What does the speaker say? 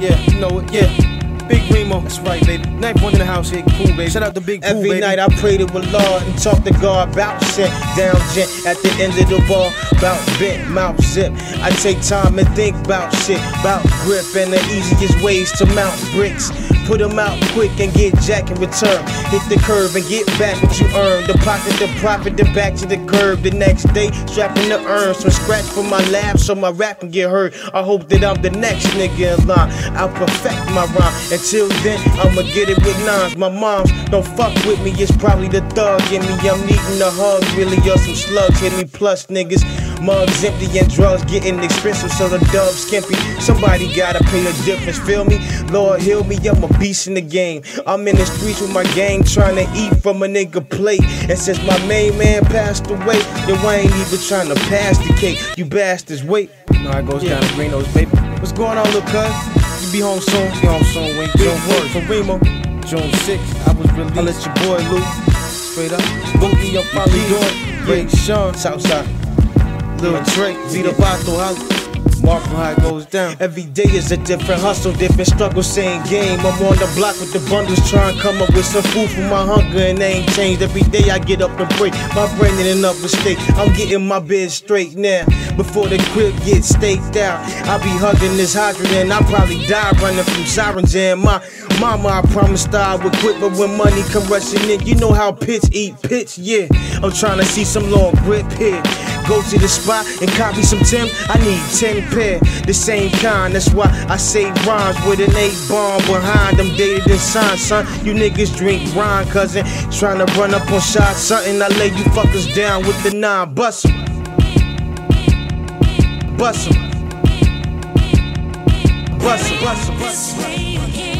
Yeah, you know it, yeah. Big Remo, that's right, baby. 9th Wonder in the house here, cool, baby. Shout out to Big Pooh, Every baby. night I pray to the Lord and talk to God about shit. Down gent at the end of the ball, bout bent mouth zip. I take time and think about shit, bout grip and the easiest ways to mount bricks. Put them out quick and get jack in return. Hit the curve and get back what you earned. The pocket, the profit, the back to the curb. The next day, strapping the urns from scratch from my lab so my rap can get heard. I hope that I'm the next nigga in line. I'll perfect my rhyme. Until then, I'ma get it with nines. My moms don't fuck with me. It's probably the thug in me. I'm needing a hug, really, or some slugs hit me. Plus, niggas. Mugs empty and drugs getting expensive, so the dubs skimpy. Somebody gotta pay the difference, feel me? Lord, heal me, I'm a beast in the game. I'm in the streets with my gang trying to eat from a nigga plate. And since my main man passed away, yo, I ain't even trying to pass the cake. You bastards, wait. You know how it goes down in Green Nose, baby. What's going on, little cuz? You be home soon. Be home soon, Wink. June June 1st for for Remo. June 6th, I was released. I let your boy Luke. straight up. Boogie, yo, probably G. doing. Great Sean. Southside. Lil Drake, Vita Bato, how Mark from how it goes down. Every day is a different hustle, different struggle, same game. I'm on the block with the bundles, trying to come up with some food for my hunger, and they ain't changed. Every day I get up and pray, my brain in another state. I'm getting my bed straight now. Before the crib gets staked out, I be hugging this hydrant, and I probably die running from sirens. And my mama, I promised I would quit, but when money come rushing in, you know how pitch eat pitch, yeah. I'm trying to see some long grip here. Go to the spot and copy some Tim. I need 10 pair, the same kind. That's why I say rhymes with an 8 bomb behind them. Dated and signed, son. You niggas drink wine, cousin. Trying to run up on shots, something. I lay you fuckers down with the nine. Bust 'em. Bust 'em. Bust 'em. Bust 'em. Bust 'em.